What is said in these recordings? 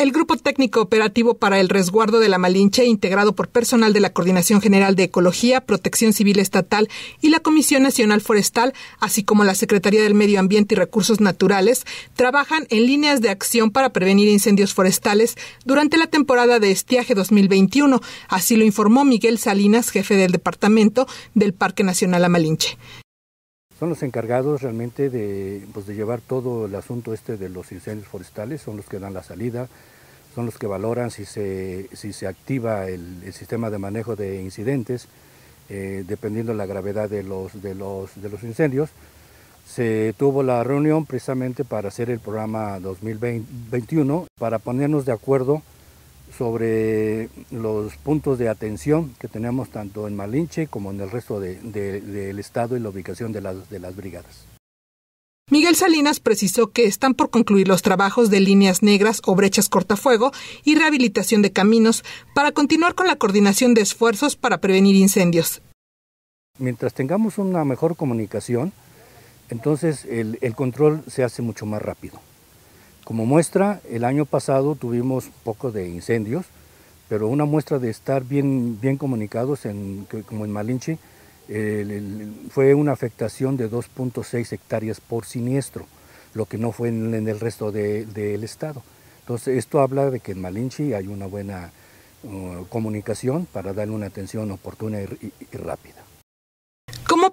El Grupo Técnico Operativo para el Resguardo de la Malinche, integrado por personal de la Coordinación General de Ecología, Protección Civil Estatal y la Comisión Nacional Forestal, así como la Secretaría del Medio Ambiente y Recursos Naturales, trabajan en líneas de acción para prevenir incendios forestales durante la temporada de estiaje 2021. Así lo informó Miguel Salinas, jefe del Departamento del Parque Nacional La Malinche son los encargados realmente de, pues, de, llevar todo el asunto este de los incendios forestales, son los que dan la salida, son los que valoran si se, si se activa el, sistema de manejo de incidentes, eh, dependiendo de la gravedad de los, de, los, de los incendios. Se tuvo la reunión precisamente para hacer el programa 2021, para ponernos de acuerdo sobre los puntos de atención que tenemos tanto en Malinche como en el resto del estado y la ubicación de las, de las brigadas. Miguel Salinas precisó que están por concluir los trabajos de líneas negras o brechas cortafuego y rehabilitación de caminos para continuar con la coordinación de esfuerzos para prevenir incendios. Mientras tengamos una mejor comunicación, entonces el, el control se hace mucho más rápido. Como muestra, el año pasado tuvimos poco de incendios, pero una muestra de estar bien, bien comunicados, en, como en Malinche, fue una afectación de 2.6 hectáreas por siniestro, lo que no fue en, el resto del estado. Entonces, esto habla de que en Malinche hay una buena uh, comunicación para darle una atención oportuna y rápida.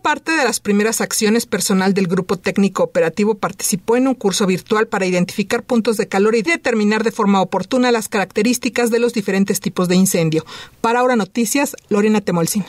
Parte de las primeras acciones, personal del Grupo Técnico Operativo participó en un curso virtual para identificar puntos de calor y determinar de forma oportuna las características de los diferentes tipos de incendio. Para Ahora Noticias, Lorena Temolsin.